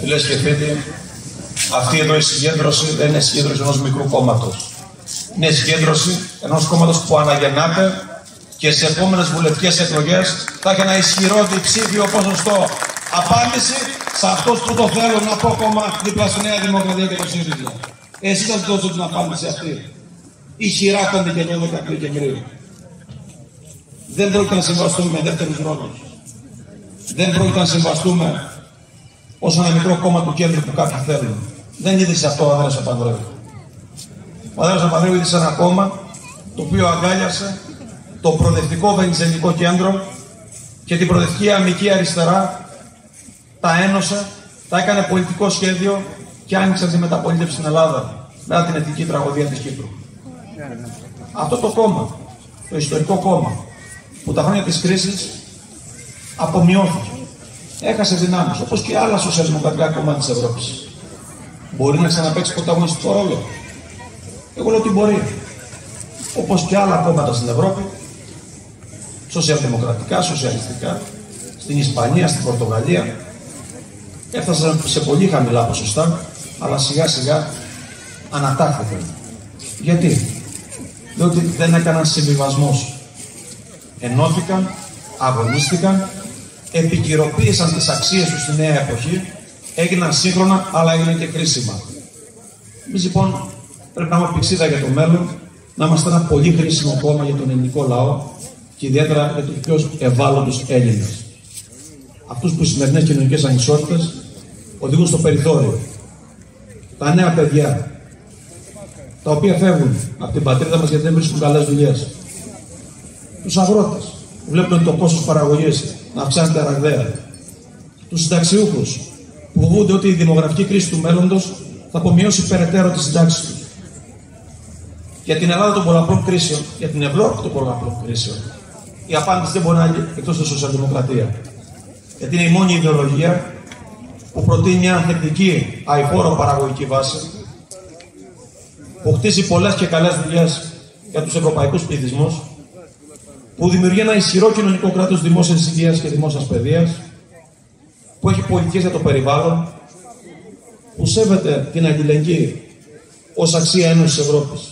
Φίλε και φίλοι, αυτή εδώ η συγκέντρωση δεν είναι συγκέντρωση ενός μικρού κόμματος. Είναι συγκέντρωση ενός κόμματος που αναγεννάται και σε επόμενες βουλευτικές εκλογές θα έχει ένα ισχυρό διψήφιο ποσοστό απάντηση σε αυτού που το θέλουν από κόμμα δίπλα στη Νέα Δημοκρατία και το ΣΥΡΙΖΑ. Εσεί θα δώσετε την απάντηση αυτή. Ηχηρά 5 και 12 Δεκεμβρίου. Δεν πρόκειται να συμβαστούμε με δεύτερους ρόλους. Δεν πρόκειται να συμβαστούμε ως ένα μικρό κόμμα του κέντρου που κάποιοι θέλουν. Δεν είδε αυτό ο Ανδρέας Παπανδρέου. Ο Ανδρέας Παπανδρέου είδε ένα κόμμα το οποίο αγκάλιασε το προοδευτικό βενιζελικό κέντρο και την προοδευτική αμυκή αριστερά τα ένωσε, τα έκανε πολιτικό σχέδιο και άνοιξε τη μεταπολίτευση στην Ελλάδα μετά την εθνική τραγωδία της Κύπρου. Αυτό το κόμμα, το ιστορικό κόμμα, που τα χρόνια της κρίσης απομειώθηκε. Έχασε δυνάμεις, όπως και άλλα σοσιαλδημοκρατικά κόμματα της Ευρώπης. Μπορεί να ξαναπαίξει πρωταγωνιστικό ρόλο. Εγώ λέω ότι μπορεί. Όπως και άλλα κόμματα στην Ευρώπη, σοσιαλδημοκρατικά, σοσιαλιστικά, στην Ισπανία, στην Πορτογαλία, έφτασαν σε πολύ χαμηλά ποσοστά, αλλά σιγά σιγά ανατάχθηκαν. Γιατί; Διότι δεν έκαναν συμβιβασμός. Ενώθηκαν, αγωνίστηκαν, επικυροποίησαν τις αξίες τους στη νέα εποχή, έγιναν σύγχρονα, αλλά έγιναν και κρίσιμα. Εμείς λοιπόν πρέπει να έχουμε πηξίδα για το μέλλον, να είμαστε ένα πολύ χρήσιμο κόμμα για τον ελληνικό λαό και ιδιαίτερα για τους πιο ευάλωτους Έλληνες. Αυτούς που οι σημερινές κοινωνικές ανισότητες οδηγούν στο περιθώριο. Τα νέα παιδιά, τα οποία φεύγουν από την πατρίδα μας γιατί δεν βρίσκουν καλές δουλειές. Τους αγρότες, που βλέπουν το κόστος παραγωγής να αυξάνεται ραγδαία. Τους συνταξιούχους, που φοβούνται ότι η δημογραφική κρίση του μέλλοντος θα απομειώσει περαιτέρω τη συντάξη του. Για την Ελλάδα των πολλαπλών κρίσεων, για την Ευρώπη των πολλαπλών κρίσεων, η απάντηση δεν μπορεί να είναι εκτός τη σοσιαλδημοκρατία. Γιατί είναι η μόνη ιδεολογία που προτείνει μια ανθεκτική αηφόρο παραγωγική βάση, που χτίζει πολλές και καλές δουλειές για τους ευρωπαϊκούς πληθυσμούς, που δημιουργεί ένα ισχυρό κοινωνικό κράτος δημόσιας υγείας και δημόσιας παιδείας, που έχει πολιτικές για το περιβάλλον, που σέβεται την αλληλεγγύη ως αξία Ένωσης Ευρώπης.